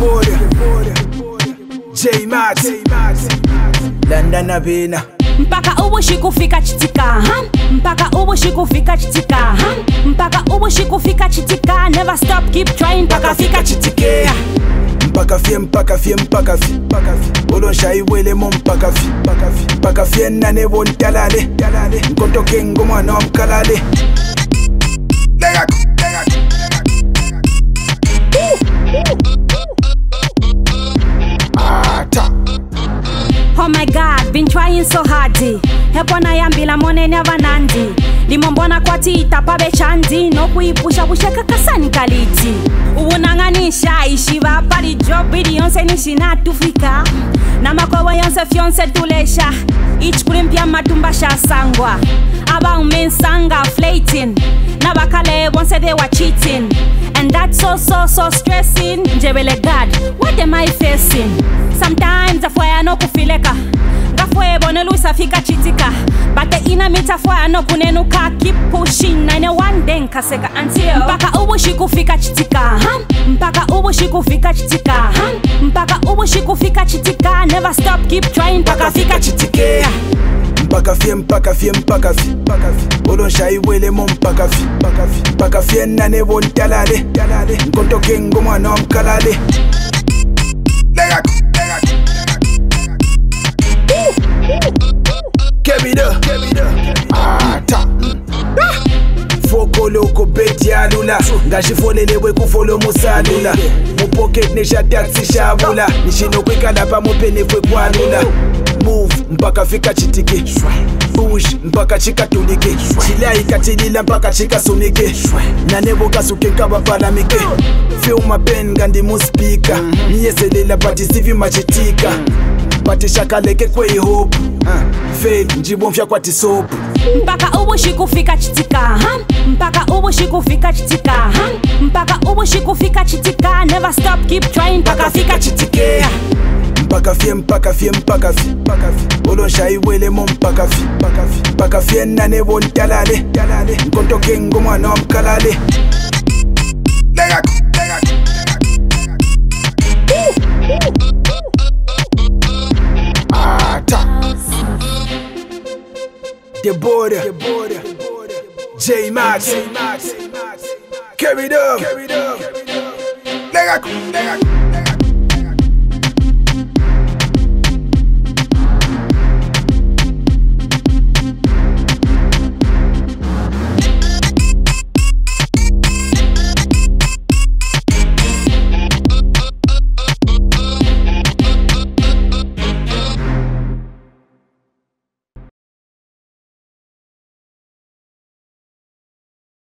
poli jay max landana bina mpaka ubushi kufika chitika ha mpaka ubushi kufika chitika ha mpaka ubushi kufika chitika never stop keep trying mpaka fika chitike mpaka fie mpaka fie mpaka fie mpaka fie olo shayi wele mo mpaka fie mpaka fie mpaka fie nane bon talale talale ngoto kengo mwana wa mkalale my god been trying so hard hepona yambila monene avanandi limombona kwati tapave chandi nokuipusha kusheka kasani kaliti uvunang'anisha ishivapa lijobidi yonse nishina tufika na makovo yonse fyonse tulesha ichikulimpya matumba sha sangwa avaumensanga flatin na vakale vonse they were cheating And that's so, so, so stressing Njewele God, what am I facing? Sometimes afwaya no kufileka Gafwe bonelu isafika chitika Bate ina mitafwaya no kunenuka Keep pushing, nane one day nkaseka Until Mpaka ubu shikufika chitika Mpaka ubu shikufika chitika Mpaka ubu shikufika chitika Never stop, keep trying, mpaka fika chitika pakafie mpakafie mpakafi pakafi olonshayiwele mo mpakafi pakafi pakafie nane bo ntalale talale nkontoke ngo mwana wa mkalale fokoloko beti alula ngashifonele kwekufolomosalula mupoketi neshatatsi shabula nishinokwekalapa mopenekwekwalula move mpaka vikachitike bush mpaka chikatulike chilaikatilila mpaka chikasunike nanevokasuke nkavafalamike fiumapen ngandimuspika niyeselela pati sivimachitika pati shakaleke kweihope fel njibomvya kwati sopu mpaka uvuxikufika chitika mpaka uvuxikufika chitika mpaka uvuxikufika chitika never stop keep trying mpaka fika chitikea yeah. mpakafi mpakafi mpakafi olonshayiwele mo mpakafi mpakafi enane bontalale nkonto ke ngomwana wamkalale Deborah, Deborah, J Max, Carry Max, Kevin Dub, Kevin Dub, Nigga, nigga.